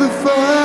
the fire.